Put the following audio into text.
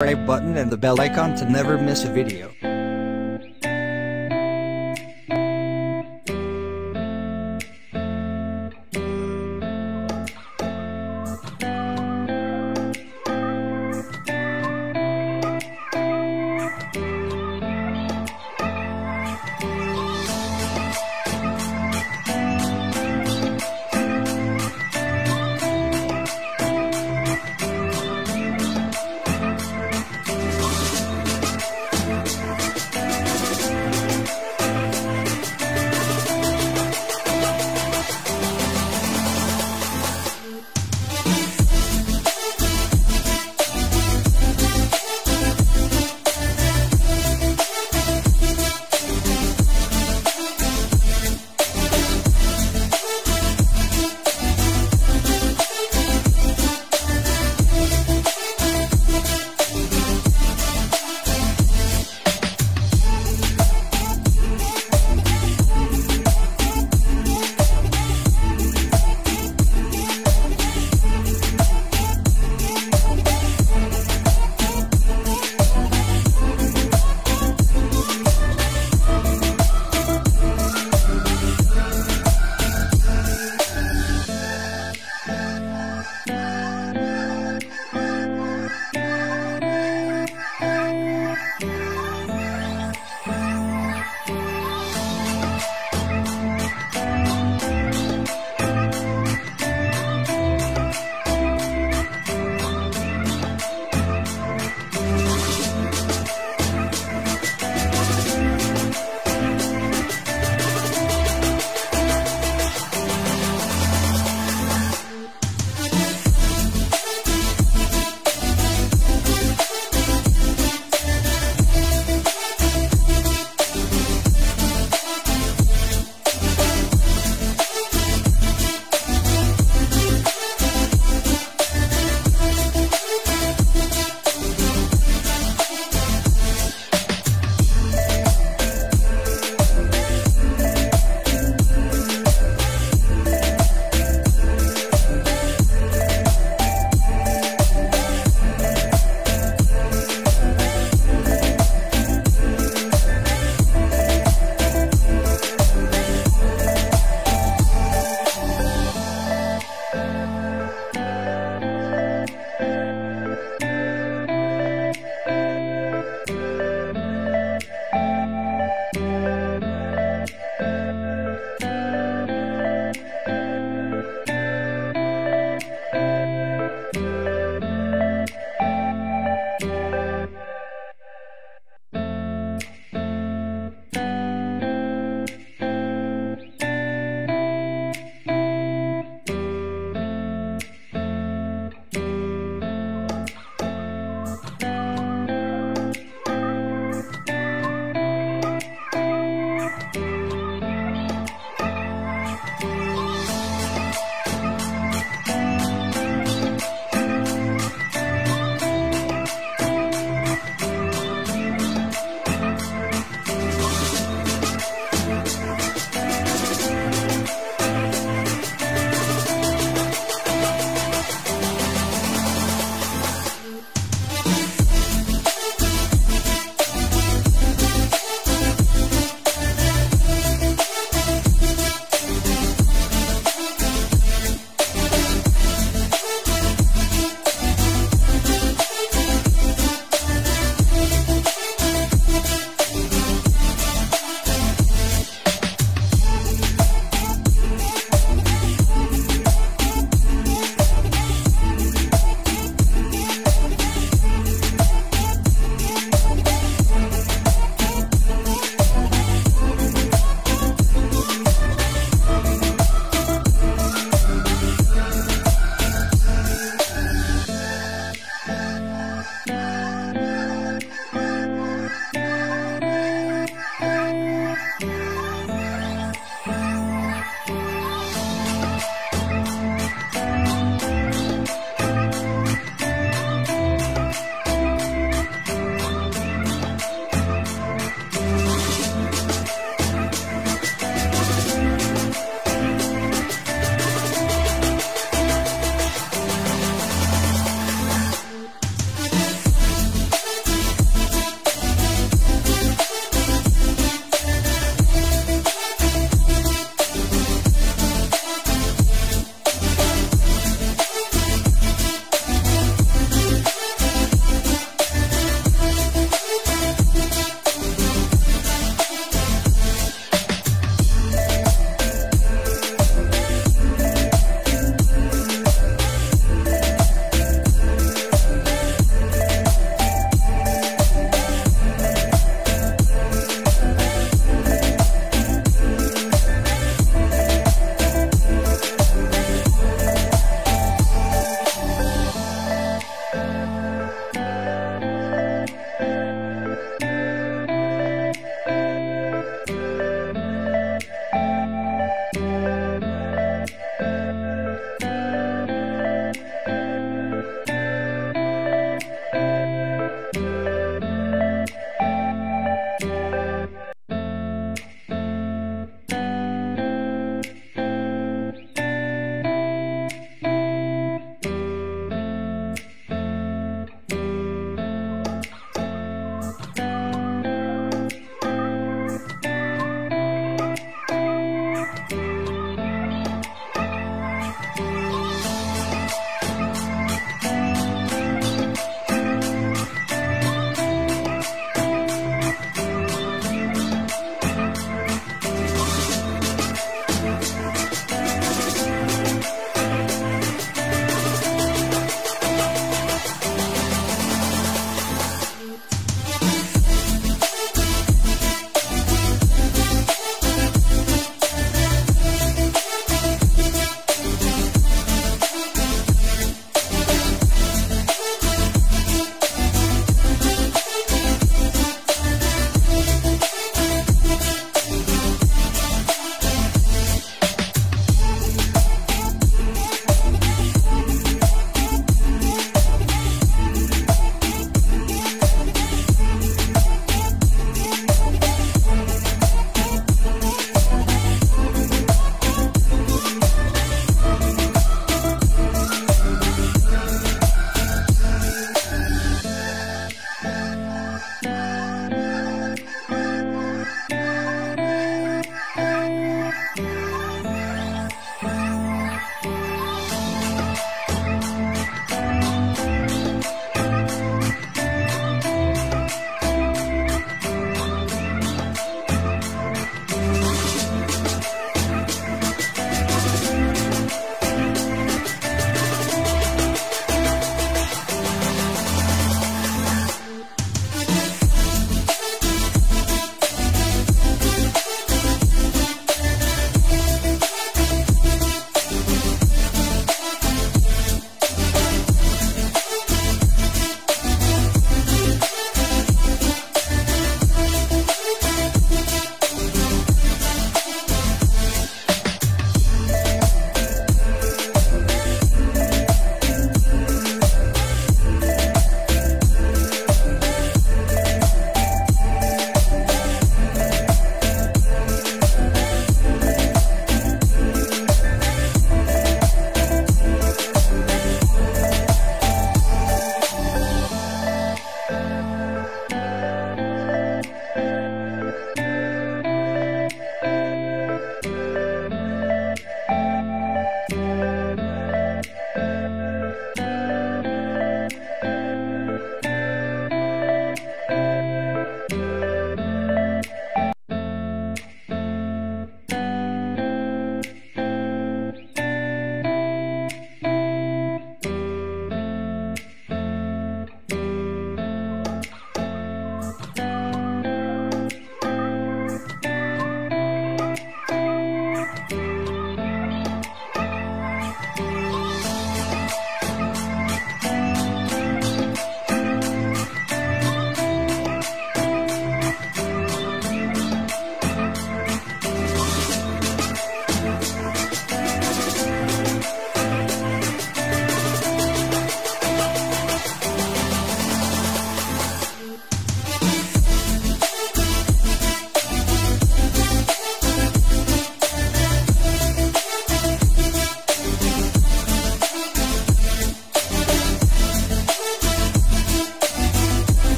subscribe button and the bell icon to never miss a video.